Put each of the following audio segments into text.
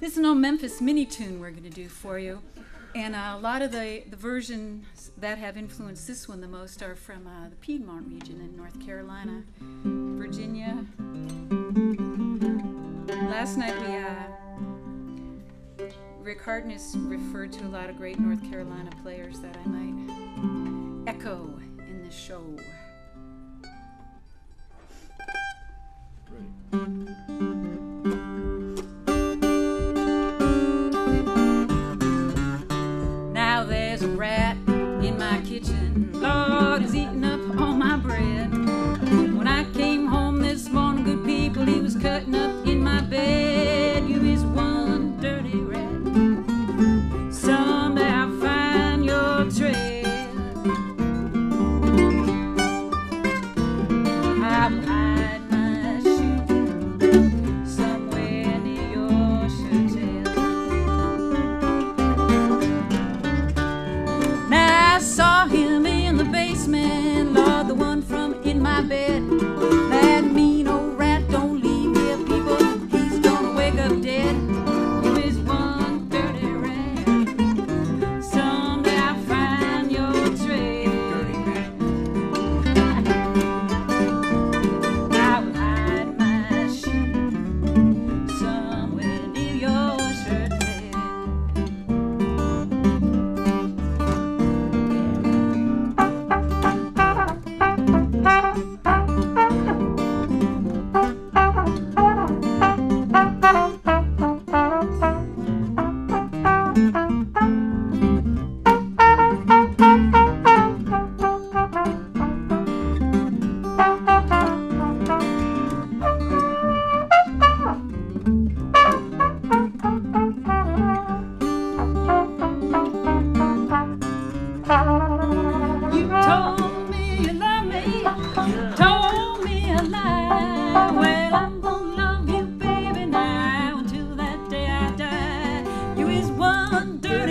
This is an old Memphis Minnie tune we're going to do for you. And uh, a lot of the, the versions that have influenced this one the most are from uh, the Piedmont region in North Carolina, Virginia. Last night we, uh, Rick Hardness referred to a lot of great North Carolina players that I might echo in the show. under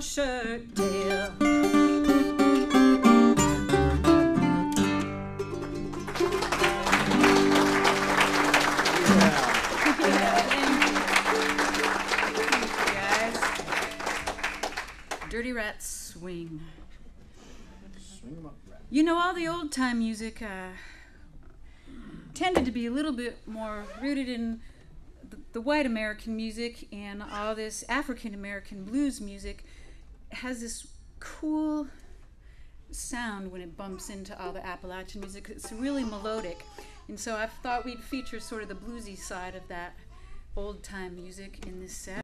your shirt. Dirty Rats Swing. You know, all the old time music uh, tended to be a little bit more rooted in the, the white American music and all this African American blues music has this cool sound when it bumps into all the Appalachian music. It's really melodic. And so I thought we'd feature sort of the bluesy side of that old time music in this set.